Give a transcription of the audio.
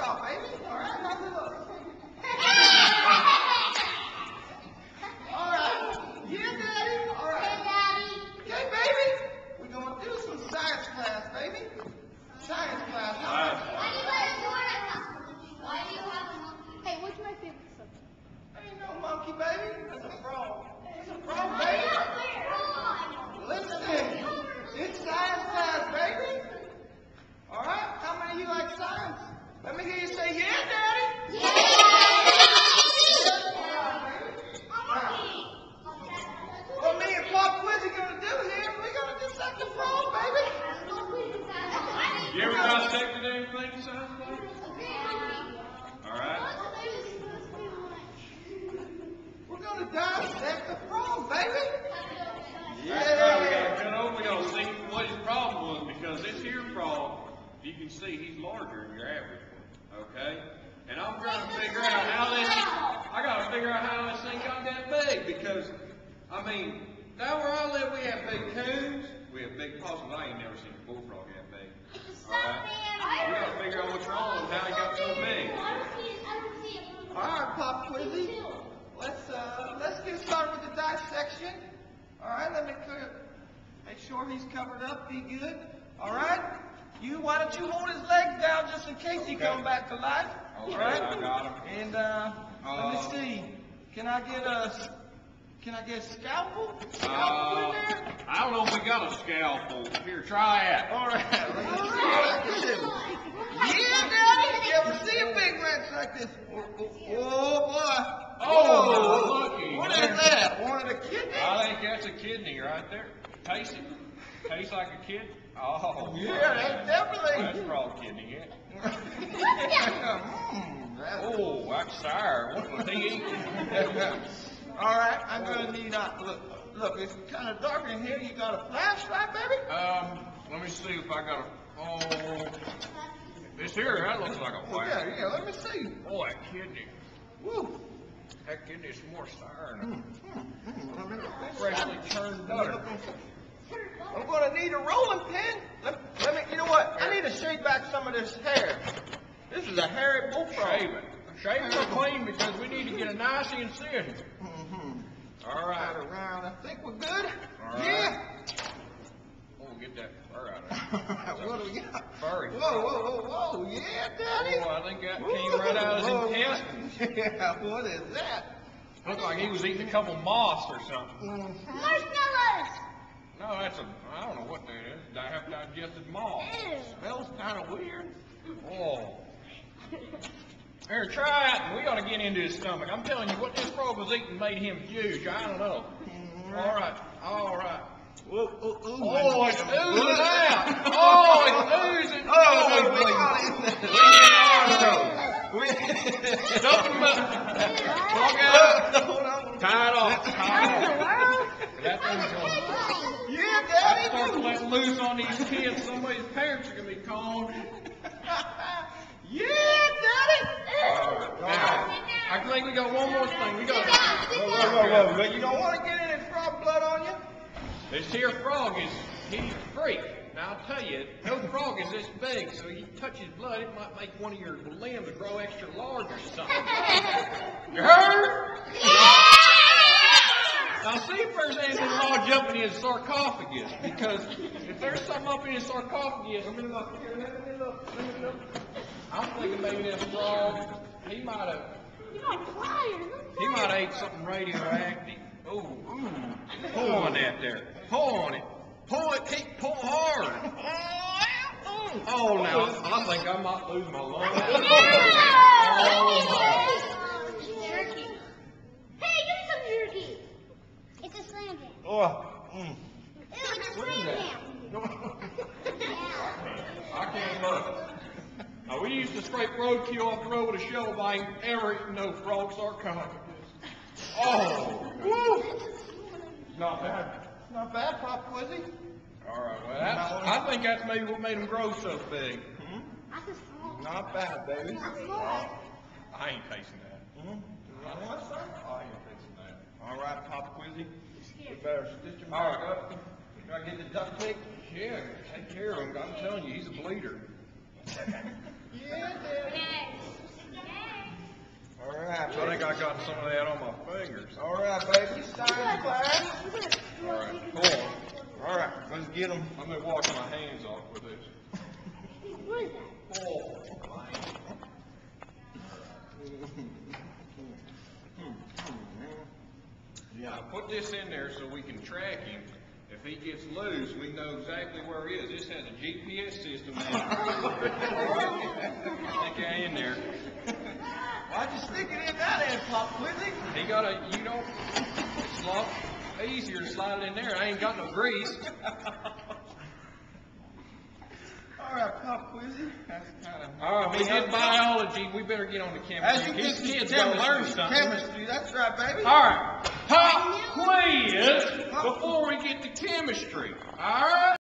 shop, baby. All right, now look. All right. Yeah, Daddy. All right. Okay, baby. We're gonna do some science class, baby. Science class. Huh? Hey, what's my favorite subject? Ain't no monkey, baby. That's a frog. That's a frog, baby. Listen, it's science class, baby. All right. How many of you like science? Let me hear you say, yeah, Daddy. What me and Pop Quizzy gonna do here? We gonna dissect the frog, baby. You ever dissected anything in science class? All right. We're gonna dissect the frog, baby. That's right. We gotta cut over. We gotta see what his problem was because this here frog, you can see he's larger than your average one. Okay. And I'm trying to figure out how this. I gotta figure out how this thing got that big because, I mean, down where I live, we have big coons. We have big possums. I ain't never seen a bullfrog that big. All right. We gotta figure out what's wrong with how he got so big. All right, Pop Quizzy. Let's uh, let's get started with the dissection. All right, let me clear, make sure he's covered up. Be good. All right. You, why don't you hold his legs down just in case he Okay. come back to life? Okay, All right. I got him. And uh, let me Uh, see. Can I get a can I get a scalpel? Scalpel in Uh, there? I don't know if we got a scalpel. Here, try it. All right. Let me see what I can do. Yeah, Daddy. You ever see a big wrench like this? Oh, oh, oh, boy. Oh, Whoa. looky. What is that? One of the kidneys? I think that's a kidney right there. Taste it. Tastes like a kid. Oh. Yeah, that's definitely. That's frog kidney, yeah. Mm, that's- Oh, that's sour. What was he eating? All right, I'm gonna need uh, look. Look, it's kind of dark in here. You got a flashlight, baby? um, let me see if I got a. Oh, this here that looks like a Oh, yeah, yeah. Let me see. Oh, that kidney. Woo. That kidney's more sour Mm, mm, let freshly churned butter. I'm need a rolling pin. Let, let me. You know what? I need to shave back some of this hair. This is a hairy bullfrog. Shave it. Shave it clean because we need to get a nice incision. Mm-hmm. All Right right. around. I think we're good. All right. Yeah. Oh, get that fur out of there. what do we got? Furry. Whoa, whoa, whoa, whoa. Yeah, Daddy. Oh, I think that came right out of his Whoa, intestines. Yeah, what is that? Looked like he was eating a couple moths or something. Marshmallows! No, that's a, I don't know what that is. Di- half digested moth. Ew. Smells kind of weird. Oh. Here, try it. We ought to get into his stomach. I'm telling you, what this frog was eating made him huge. I don't know. All right, all right. Whoa, ooh, ooh, Oh, it's oozing out. Oh, it's oozing. Oh, Oh, we got it. Dump him up. Frog out. Tie it off. Tie it off. That thing's going. Loose on these kids, somebody's parents are gonna be calling. Yeah, Daddy. Now, I think we got one more thing. We got. Whoa, whoa, whoa, whoa. But you don't want to get any frog blood on you? This here frog is he's a freak. Now I'll tell you, no frog is this big, so you touch his blood, it might make one of your limbs grow extra large or something. You heard? Now see if there's anything law jumping in his sarcophagus, because if there's something up in his sarcophagus, let me look here, let me look, let me look. I'm thinking maybe this frog, he might have, You're crying. he might have ate something radioactive. Oh, ooh, pull on that there, pull on it, pull it, keep pull hard. Oh, now I think I might lose my lung. Jerky. Oh, Hey, give me some jerky. It's a slam jam. Oh, mm. Ew, it's a slam jam. I can't look. Now, we used to scrape roadkill off the road with a shovel. but I ain't ever eaten no frog sarcophagus. Oh, woo! Not bad. Not bad, Pop Quizzy. All right, well, that's, I think that's maybe what made him grow so big. Hmm? That's a small. Not bad, baby. Not small. I ain't tasting that. Hmm? You want some? I ain't tasting that. All right, Pop Quizzy. We Scared. better stitch him back up. Do I get the duct tape? Yeah, take care of him. I'm telling you, he's a bleeder. Yeah, Daddy. Yes. Yes. All right, I think I got some of that on my fingers. All right, baby. Sign class. All right, Cool. All right, let's get him. I'm gonna wash my hands off with this. What is that? Yeah, I put this in there so we can track him. If he gets loose, we know exactly where he is. This has a GPS system in it. Stick that in there. Why'd you stick it in that end, Pop Quizzy? He got a, you know, it's a lot easier to slide it in there. I ain't got no grease. All right, Pop Quizzy. That's kind of. All right, we did biology. We better get on to As you These to kids learn chemistry, something. chemistry, that's right, baby. All right, pop quiz before we get to chemistry. All right.